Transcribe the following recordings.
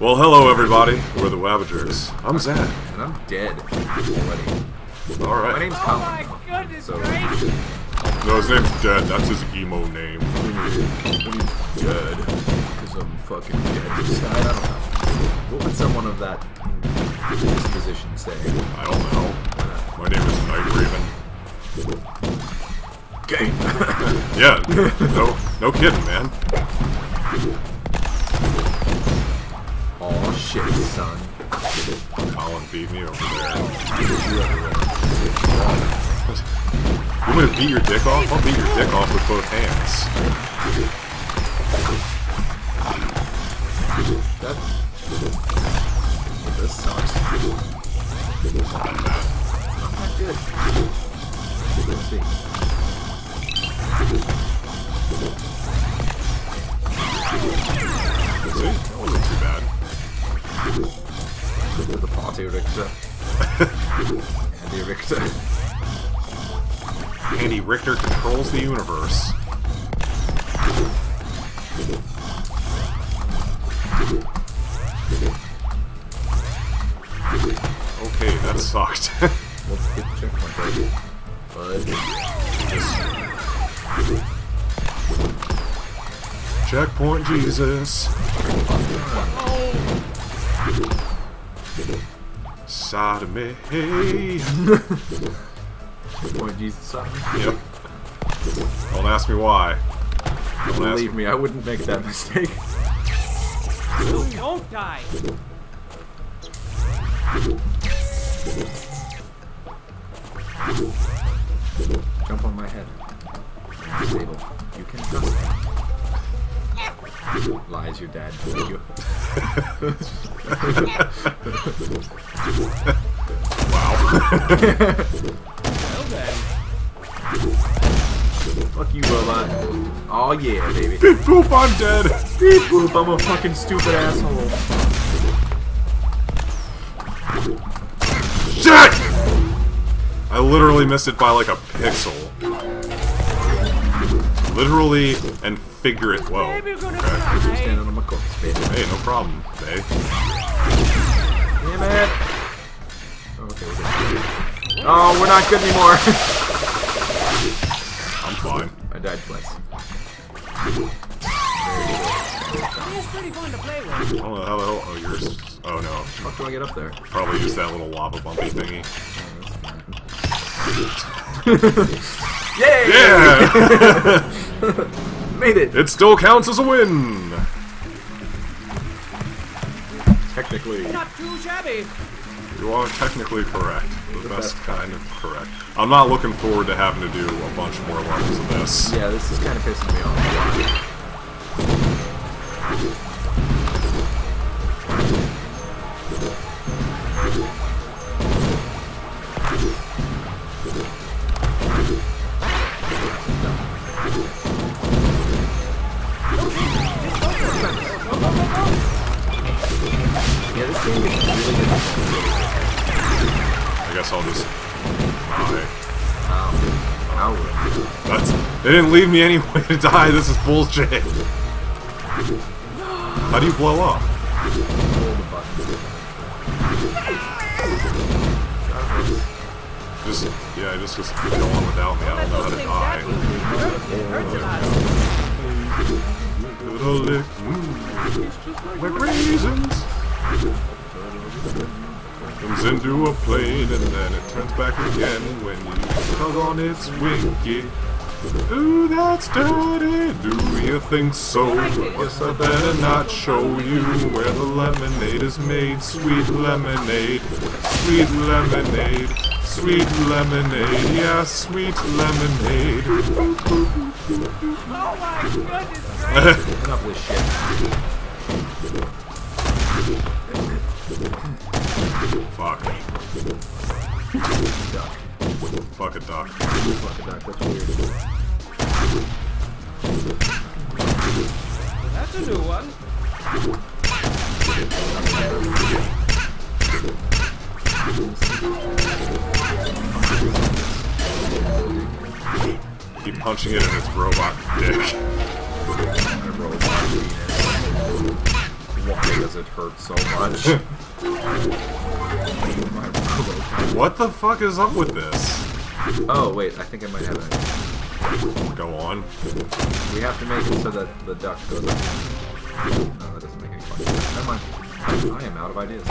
Well, hello everybody. We're the Wabbajerks. I'm Zach. And I'm dead already. Alright. My Alright. name's Oh my goodness So, gracious! No, his name's Dead. That's his emo name. dead. Because I'm fucking dead inside. I don't know. What would someone of that disposition say? I don't know. My name is Night Raven. Okay. Yeah, no, no kidding, man. Shit, son. Colin beat me over there. You want to beat your dick off? I'll beat your dick off with both hands. That... This sucks. Not good. Let's see. See? That. The party Richter. Andy Richter. Andy Richter controls the universe. Okay, that sucked. Let's get the checkpoint ready. Bud. Checkpoint Jesus. Oh. Side of me. Checkpoint Jesus something. Yep. Don't ask me why. Don't Believe me, I wouldn't make that mistake. Don't die! Jump on my head. Stable. You can trust me. Lies your dad told you. Wow. Well then. Fuck you, robot. Oh yeah, baby. Beep boop, I'm dead. Beep boop, I'm a fucking stupid asshole. Shit! I literally missed it by like a pixel. Literally and figure it. Whoa. Maybe you're Okay. die. Standing on my corpse, baby. Hey, no problem, babe. Damn it. Okay, we're good. Oh, we're not good anymore. I'm fine. I died twice. He's pretty fun to play with. I don't know how the hell. Oh, yours. Oh no. How do I get up there? Probably just that little lava bumpy thingy. Oh, Yay! Yeah! Made it! it still counts as a win! Technically. Not too shabby. You are technically correct. The, The best, best kind of correct. I'm not looking forward to having to do a bunch more levels of this. Yeah, this is kind of pissing me off They didn't leave me any way to die. This is bullshit. How do you blow up? Just yeah, just just go on without me. I don't know how to die. Like raisins. Comes into a plane and then it turns back again when you tug on its winky. Ooh, that's dirty. Do you think so? Guess I better not show you where the lemonade is made. Sweet lemonade, sweet lemonade, sweet lemonade. Yeah, sweet lemonade. Oh my goodness! Enough this shit. Fuck. Fuck a duck. Fuck a duck, that's weird. That's a new one. Keep punching it in its robot dick. My robot penis. Walking does it hurt so much? What the fuck is up with this? Oh wait, I think I might have it. Go on. We have to make it so that the duck goes up. No, that doesn't make any fucking sense. Never mind. I am out of ideas.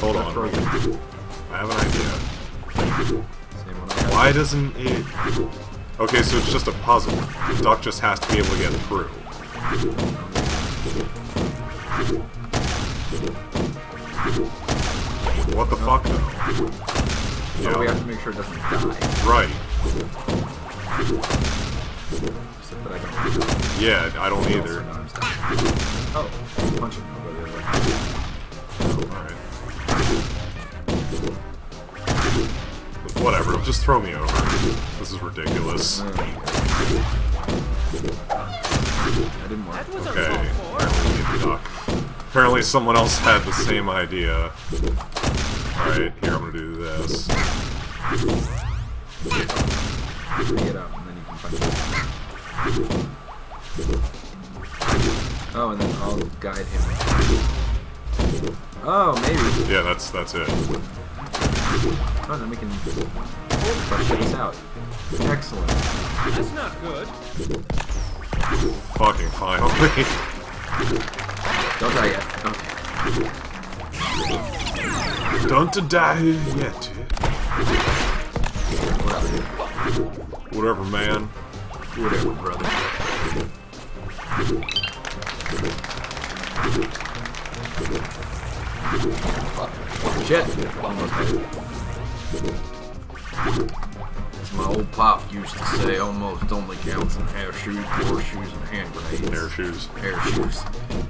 Hold on. I have an idea. Same one I. Why doesn't it... Okay, so it's just a puzzle. The duck just has to be able to get through. Um, What the fuck, though? Oh, we have to make sure it doesn't die. Right. Except that I don't. Yeah, I don't Also, either. now I'm stuck. Oh, punch him. I'll go the other way. Alright. Whatever, just throw me over. This is ridiculous. There. That didn't work. Okay, apparently we need the duck. Apparently someone else had the same idea. Alright, here I'm gonna do this. Get up, and then you can punch him. Oh, and then I'll guide him. Oh, maybe. Yeah, that's that's it. Oh, then we can flush this out. Excellent. That's not good. Fucking finally. Don't die yet. Okay. Don't to die yet. Whatever. Whatever, man. Whatever, brother. Shit! Almost made it. As my old pop used to say, almost only counts in hair shoes, horseshoes, and hand grenades. Hair shoes. Hair shoes.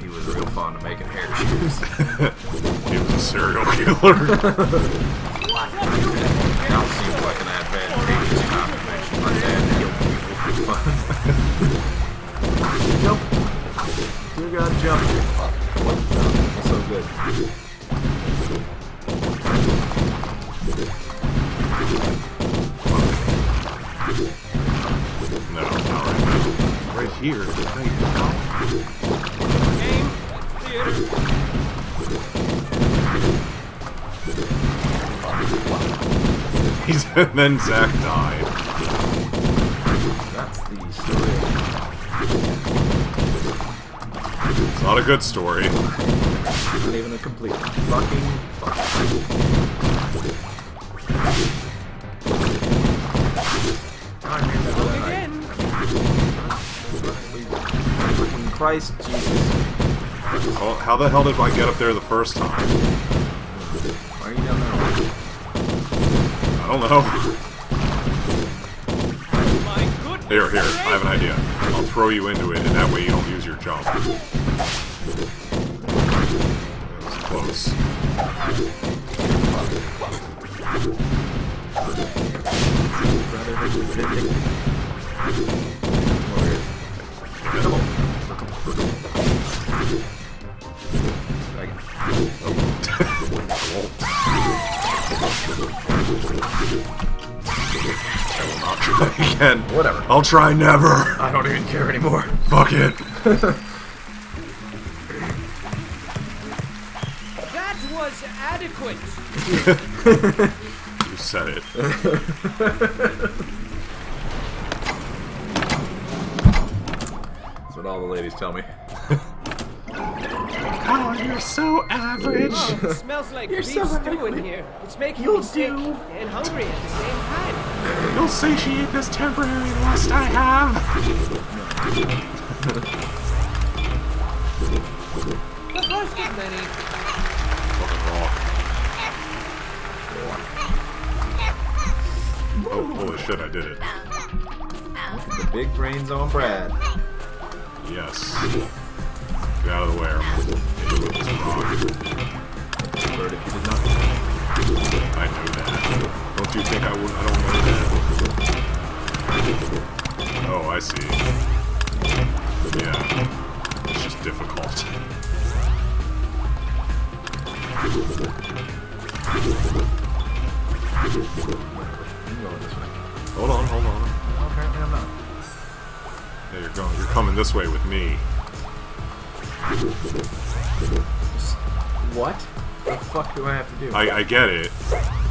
He was real fond of making hair shoes. He was a serial killer. now seems like an advantageous time to mention my dad killed people for fun. jump! You gotta jump. So good. no, here. Game, theater. He's and then Zach died. That's the story. It's not a good story. Not even a complete. Fucking fuck. Christ Jesus. How the hell did I get up there the first time? Why are you down there? I don't know. Here, here, I have an idea. I'll throw you into it, and that way you don't use your jump. That was close. Rather I will not try again. Whatever. I'll try never. I don't even care anymore. Fuck it. That was adequate. You said it. That's what all the ladies tell me. Oh, you're so average. Oh, it smells like beef so stew in here. It's making You'll me sick do. and hungry at the same time. You'll satiate this temporary lust I have. The first of many. Oh, holy shit, I did it. The big brains on Brad. Yes. Get out of the way, Bird, you. I know that. Don't you think I would? I don't know that. Oh, I see. Yeah. It's just difficult. Hold on, hold on. Apparently I'm not. Yeah. You're coming this way with me. What the fuck do I have to do? I, I get it.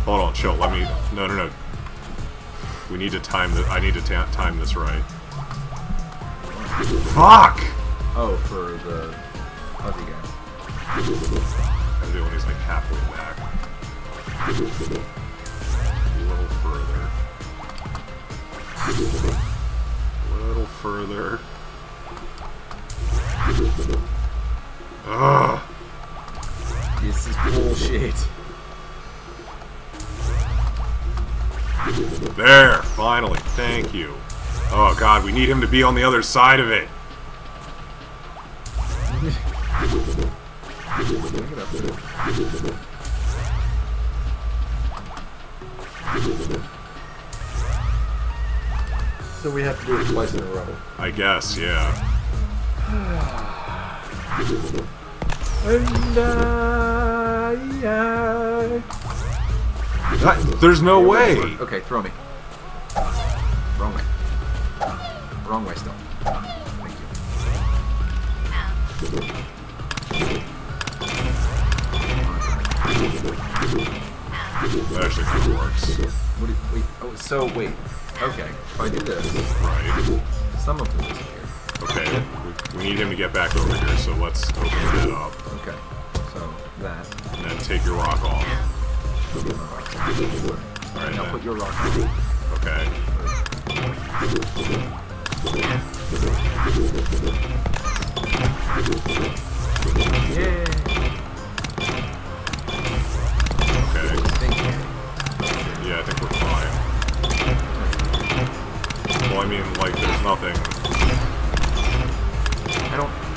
Hold on, chill. Let me. No, no, no. We need to time the. I need to ta time this right. Fuck! oh, for the fuzzy guy. Gotta do it when he's like halfway back. A little further. A little further. Ugh. This is bullshit. There, finally. Thank you. Oh god, we need him to be on the other side of it. Bring it up there. So we have to do it twice in a row. I guess, yeah. And uh, yeah. That- there's no way. Okay, throw me. Wrong way. Wrong way still. Thank you. That actually kind of works. What do, wait, oh, so wait. Okay, if I do this, Right. some of them disappear. Okay. We, we need him to get back over here, so let's open that up. Okay, so that. And then take your rock off. Put my rock on. Alright, Now put your rock on. Okay. Yeah. Okay. Yeah, I think we're fine. Well, I mean, like, there's nothing.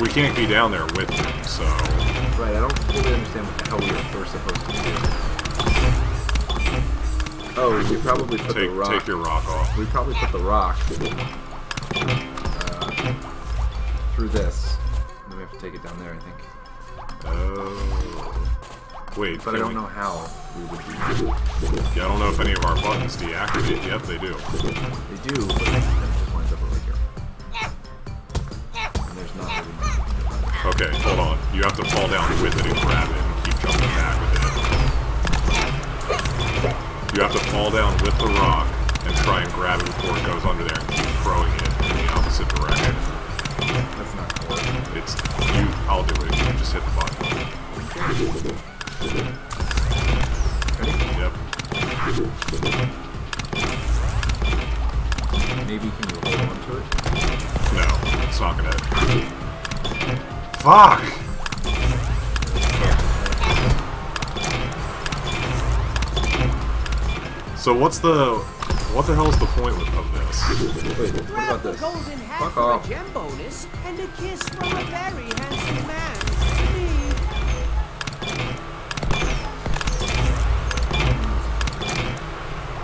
We can't be down there with him, so. Right, I don't fully understand what the hell we were, supposed to do. Oh, we probably put the rock. take your rock off. We probably put the rock uh, through this. And then we have to take it down there, I think. Oh. Wait, But I don't we- know how we would do. Yeah, I don't know if any of our buttons deactivate. Yep, they do. They do, but Okay, hold on. You have to fall down with it and grab it and keep jumping back with it. You have to fall down with the rock and try and grab it before it goes under there and keep throwing it in the opposite direction. That's not gonna. It's you. I'll do it. You just hit the button. Yep. Maybe can you hold on to it? No, it's not gonna. Fuck! So what's the what the hell is the point with, of this? Wait, what about this? Fuck off. a gem bonus and a kiss from a very handsome man.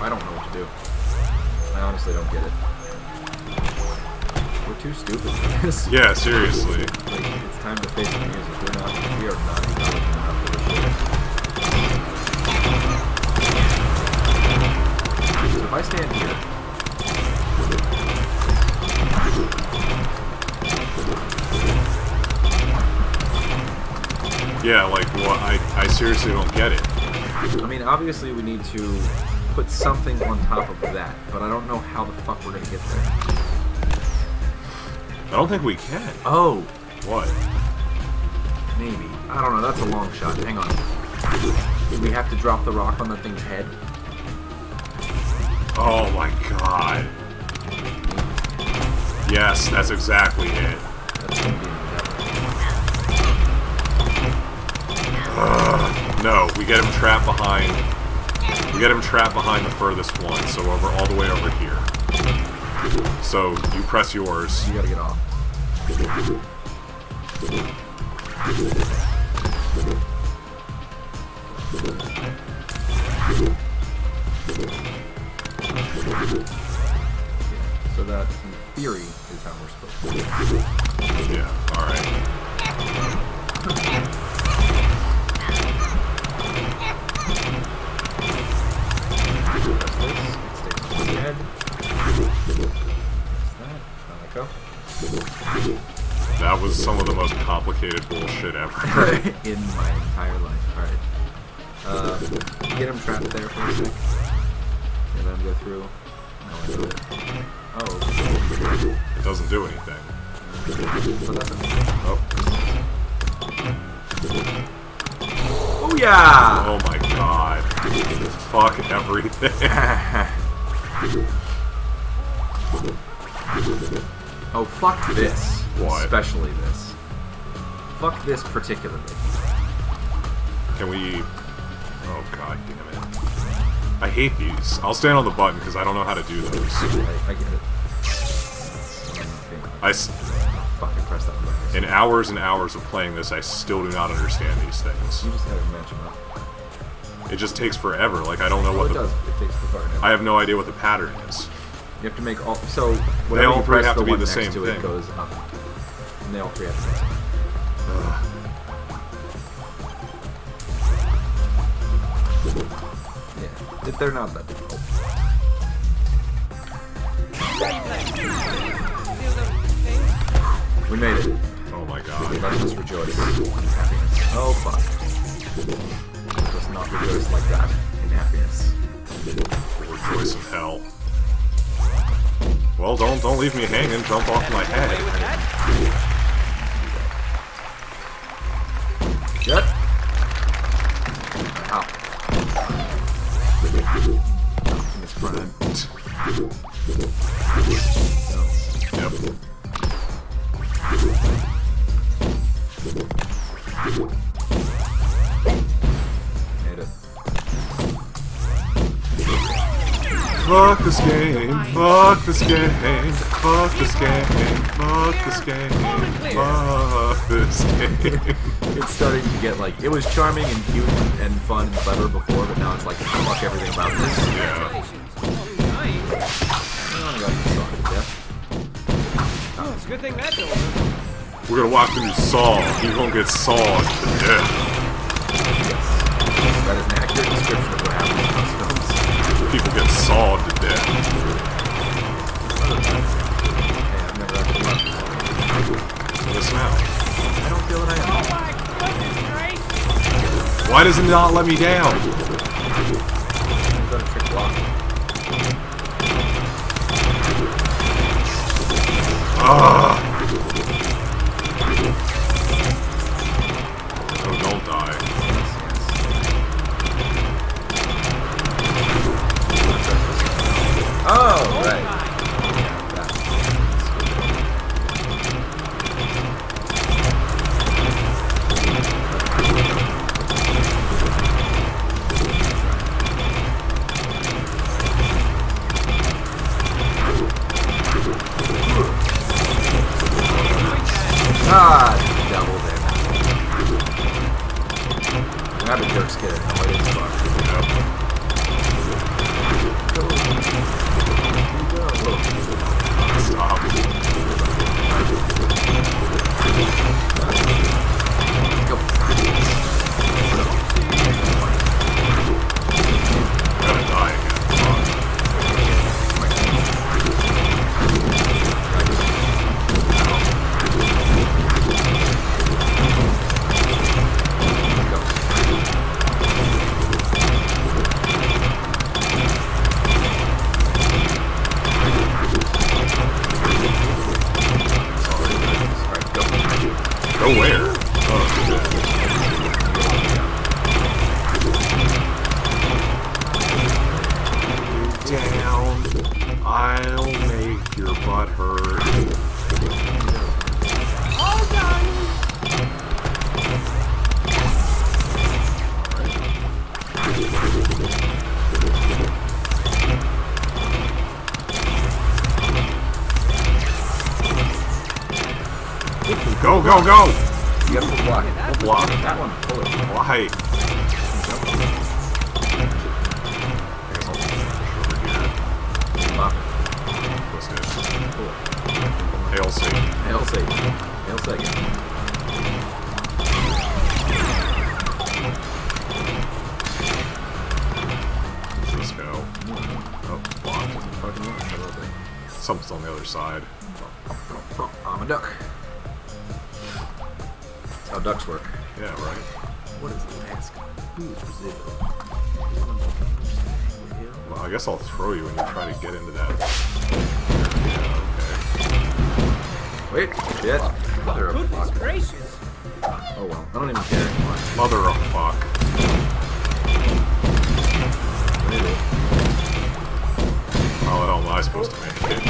I don't know what to do. I honestly don't get it. We're too stupid for this. Yeah, seriously. Time to face the music. We're not, we are not intelligent enough for this. So if I stand here, Yeah, like what? I I seriously don't get it. I mean, obviously we need to put something on top of that, but I don't know how the fuck we're gonna get there. I don't think we can. Oh, What? maybe. I don't know. That's a long shot. Hang on. Do we have to drop the rock on the thing's head? Oh my god. Yes, that's exactly it. That's gonna be. No, we get him trapped behind. We get him trapped behind the furthest one, so over all the way over here. So you press yours. You gotta get off. Yeah, do anything. so that's a... Oh, Oh yeah! oh my god. Fuck everything. Oh, fuck this. What? Especially this. Fuck this particularly. Can we... Oh god damn it. I hate these. I'll stand on the button because I don't know how to do those. I, I get it. I'm being- I s- Oh, fuck, that button. in hours and hours of playing this, I still do not understand these things. You just gotta match them up. It just takes forever. Like, I don't know Well, what it the... does. It takes fucking I have no idea what the pattern is. You have to make all. So whatever all three have the to be the same thing. It goes up. And they all three have the same. Yeah, Th- they're not that difficult. Feel the thing? We made it. Oh my god. Let's just rejoice in happiness. Oh fuck. Let's not rejoice like that in happiness. Rejoice in hell. Well, don't don't leave me hanging. Jump off my head. that? This game. Fuck this game. Fuck this game. Fuck this game. Fuck this game. It's starting to get like it was charming and cute and fun and clever before, but now it's like fuck everything about this. Yeah. Oh, I got this song to death. Oh, it's a good thing that's over. We're gonna watch the new Saw. You're gonna get sawed to death. That is an accurate description of what happens in those films. People get sawed to this. Listen out. I don't feel that I am. Oh my goodness, Drake! Why does it not let me down? I've got a trick block. Ah. Butt hurt. All done! Go, go, go! You gotta block it. Block. That one, pull it. Why? Hail Satan. Hail Satan. Hail Satan. Does this go? Oh, it's blocked. Fucking works. I love it. Something's on the other side. I'm a duck. how ducks work. Yeah, right. What is Alaska? Who's Brazil? Well, I guess I'll throw you when you try to get into that. Wait, shit. Mother of fuck. gracious. Oh well, I don't even care anymore. Mother of fuck. Maybe. Oh, How the hell am I supposed to make it?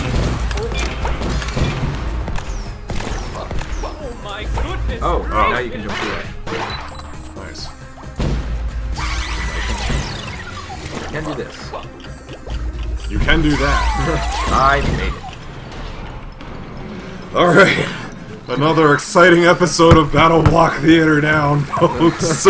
Oh my goodness. Oh, Oh. now you can jump through it. Nice. I can do this. You can do that. I made it. Alright. Another exciting episode of BattleBlock Theater down, folks.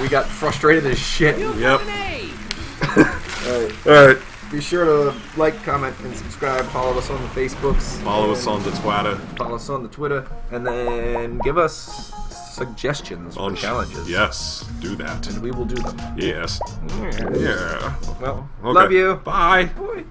We got frustrated as shit. yep. Alright. Alright. Be sure to like, comment, and subscribe. Follow us on the Facebooks. Follow us on the Twitter. Follow us on the Twitter. And then give us suggestions On challenges. Yes, do that. And we will do them. Yes. Yeah. Yeah. Well, Okay. love you. Bye. Boy.